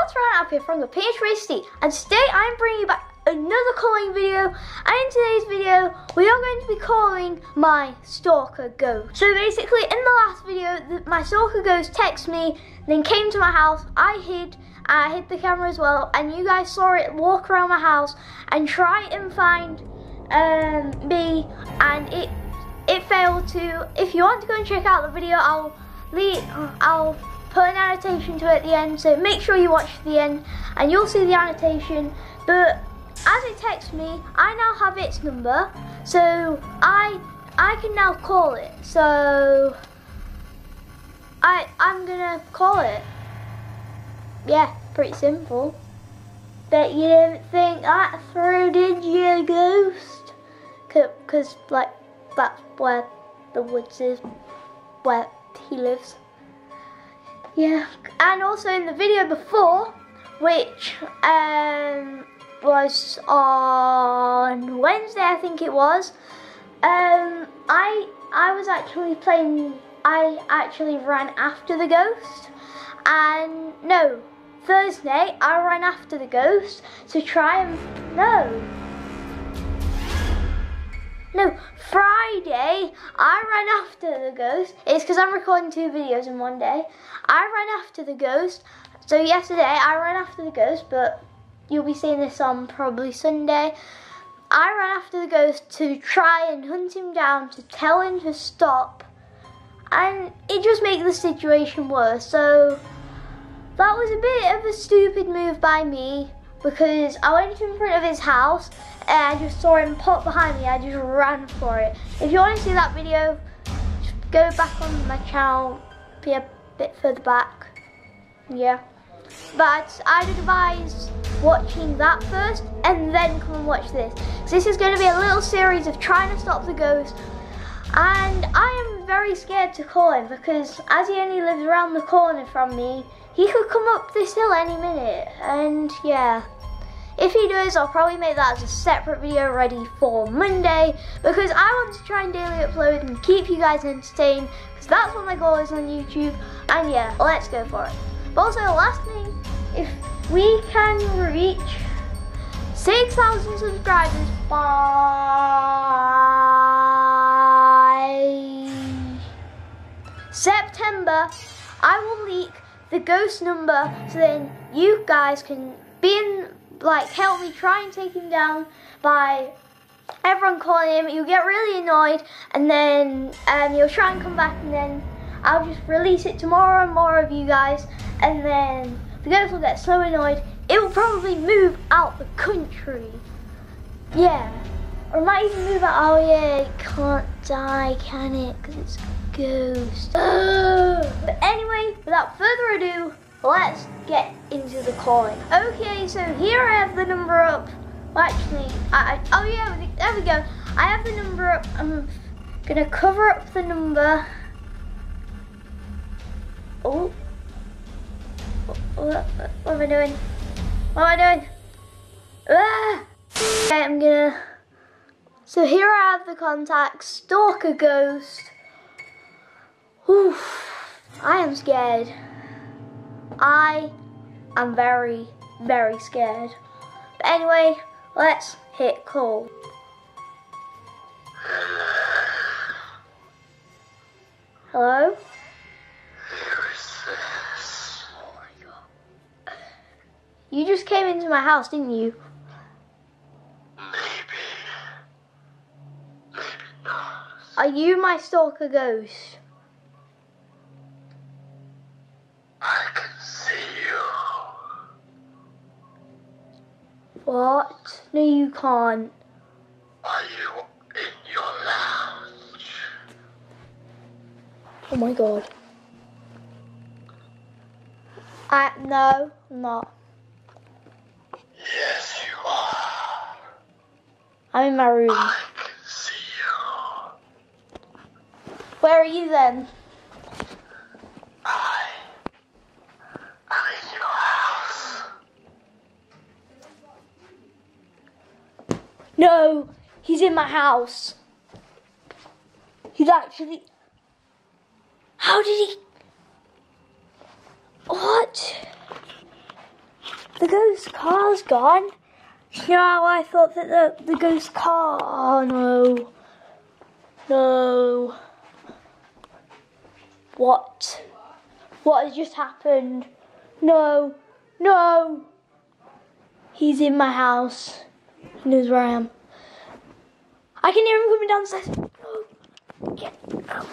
what's right up here from the City and today I'm bringing you back another calling video. And in today's video we are going to be calling my stalker ghost. So basically in the last video my stalker ghost texted me then came to my house, I hid I hid the camera as well. And you guys saw it walk around my house and try and find um, me. And it it failed to. If you want to go and check out the video I'll leave, I'll put an annotation to it at the end, so make sure you watch the end and you'll see the annotation. But as it texts me, I now have its number, so I I can now call it. So I I'm gonna call it. Yeah, pretty simple. Bet you didn't think that through, did you, Ghost? Cause like that's where the woods is, where he lives. Yeah, and also in the video before, which um, was on Wednesday, I think it was. Um, I I was actually playing. I actually ran after the ghost, and no, Thursday I ran after the ghost to try and no. No, Friday I ran after the ghost. It's because I'm recording two videos in one day. I ran after the ghost. So yesterday I ran after the ghost, but you'll be seeing this on probably Sunday. I ran after the ghost to try and hunt him down, to tell him to stop. And it just made the situation worse. So that was a bit of a stupid move by me because I went in front of his house and I just saw him pop behind me. I just ran for it. If you want to see that video, go back on my channel, be a bit further back. Yeah. But I'd advise watching that first and then come and watch this. So this is going to be a little series of trying to stop the ghost. And I am very scared to call him because as he only lives around the corner from me, he could come up this hill any minute. And yeah. If he does, I'll probably make that as a separate video ready for Monday because I want to try and daily upload and keep you guys entertained because that's what my goal is on YouTube. And yeah, let's go for it. But also, last thing, if we can reach 6,000 subscribers by September, I will leak the ghost number so then you guys can be in like help me try and take him down by everyone calling him. You'll get really annoyed and then um, you'll try and come back and then I'll just release it tomorrow and more of you guys and then the ghost will get so annoyed it will probably move out the country. Yeah. Or it might even move out. Oh yeah, it can't die, can it? Because it's a ghost. but anyway, without further ado, let's get into the calling. Okay, so here I have the number up. Well, actually, I, I, oh yeah, there we go. I have the number up. I'm gonna cover up the number. Oh. What, what am I doing? What am I doing? Ah! Okay, I'm gonna. So here I have the contact Stalker Ghost. Oof, I am scared. I am very, very scared. But anyway, let's hit call. Hello? Oh my god. You just came into my house, didn't you? Are you my stalker ghost? I can see you. What? No, you can't. Are you in your lounge? Oh my god. I no, I'm not. Yes, you are. I'm in my room. I can see you then? I am in your house. No, he's in my house. He's actually. How did he? What? the ghost car's gone. You know how I thought that the, the ghost car. Oh no. No. What? What has just happened? No. No. He's in my house. He knows where I am. I can hear him coming downstairs. No. Get out.